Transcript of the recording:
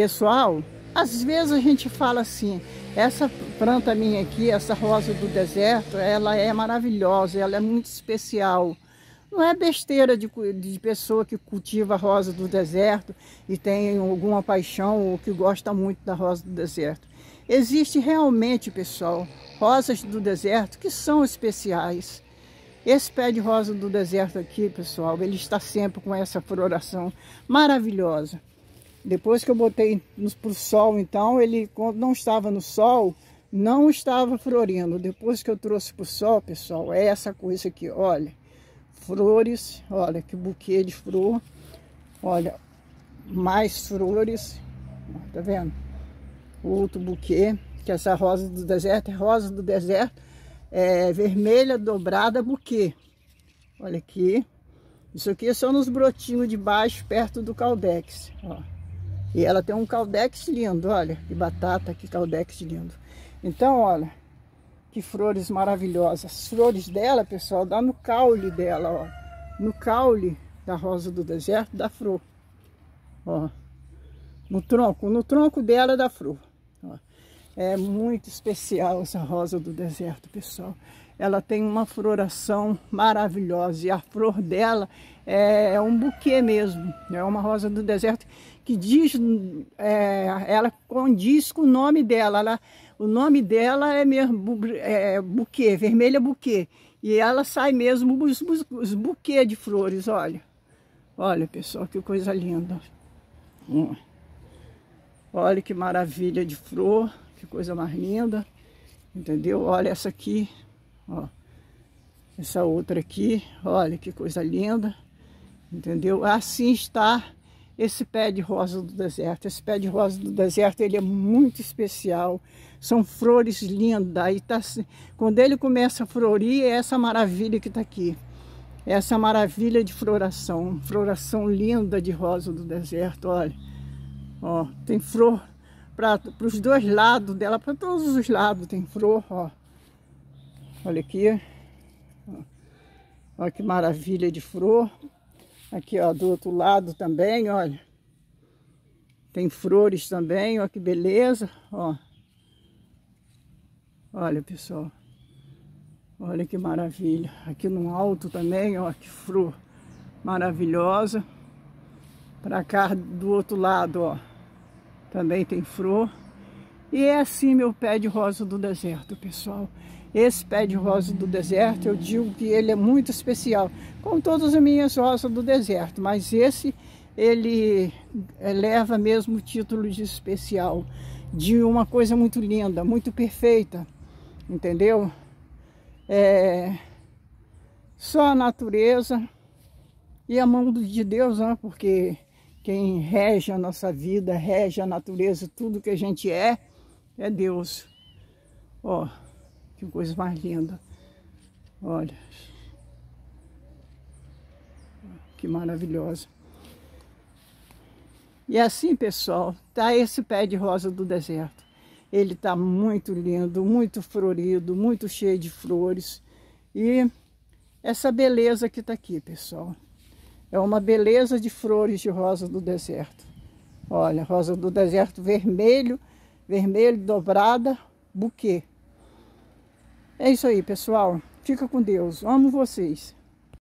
Pessoal, às vezes a gente fala assim, essa planta minha aqui, essa rosa do deserto, ela é maravilhosa, ela é muito especial. Não é besteira de, de pessoa que cultiva a rosa do deserto e tem alguma paixão ou que gosta muito da rosa do deserto. Existe realmente, pessoal, rosas do deserto que são especiais. Esse pé de rosa do deserto aqui, pessoal, ele está sempre com essa floração maravilhosa. Depois que eu botei para o sol, então, ele quando não estava no sol, não estava florindo. Depois que eu trouxe para o sol, pessoal, é essa coisa aqui, olha flores, olha que buquê de flor, olha, mais flores, tá vendo? Outro buquê, que essa rosa do deserto é rosa do deserto, é vermelha dobrada buquê. Olha aqui, isso aqui é só nos brotinhos de baixo, perto do caldex, ó. E ela tem um caldex lindo, olha, que batata, que caldex lindo. Então, olha, que flores maravilhosas. As flores dela, pessoal, dá no caule dela, ó. No caule da rosa do deserto, da flor. Ó. No tronco, no tronco dela da flor. Ó. É muito especial essa rosa do deserto, pessoal. Ela tem uma floração maravilhosa e a flor dela é, é um buquê mesmo. É uma rosa do deserto que diz, é, ela condiz com o nome dela. Ela, o nome dela é mesmo é, buquê, vermelha buquê. E ela sai mesmo os, os, os buquês de flores, olha. Olha, pessoal, que coisa linda. Hum. Olha que maravilha de flor, que coisa mais linda. Entendeu? Olha essa aqui, ó. Essa outra aqui, olha que coisa linda. Entendeu? Assim está esse pé de rosa do deserto. Esse pé de rosa do deserto, ele é muito especial. São flores lindas. Aí tá, quando ele começa a florir, é essa maravilha que está aqui. Essa maravilha de floração. Floração linda de rosa do deserto, olha. Ó, tem flor para os dois lados dela, para todos os lados tem flor, ó. Olha aqui. Olha que maravilha de flor. Aqui, ó, do outro lado também, olha. Tem flores também, ó, que beleza, ó. Olha, pessoal. Olha que maravilha. Aqui no alto também, ó, que flor maravilhosa. Para cá do outro lado, ó, também tem flor. E é assim meu pé de rosa do deserto, pessoal. Esse pé de rosa do deserto, eu digo que ele é muito especial, como todas as minhas rosas do deserto, mas esse, ele leva mesmo o título de especial, de uma coisa muito linda, muito perfeita, entendeu? É, só a natureza e a mão de Deus, né? porque quem rege a nossa vida, rege a natureza, tudo que a gente é, é Deus. Ó. Que coisa mais linda. Olha. Que maravilhosa. E assim, pessoal, tá esse pé de rosa do deserto. Ele tá muito lindo, muito florido, muito cheio de flores. E essa beleza que tá aqui, pessoal. É uma beleza de flores de rosa do deserto. Olha, rosa do deserto vermelho, vermelho dobrada, buquê. É isso aí, pessoal. Fica com Deus. Amo vocês.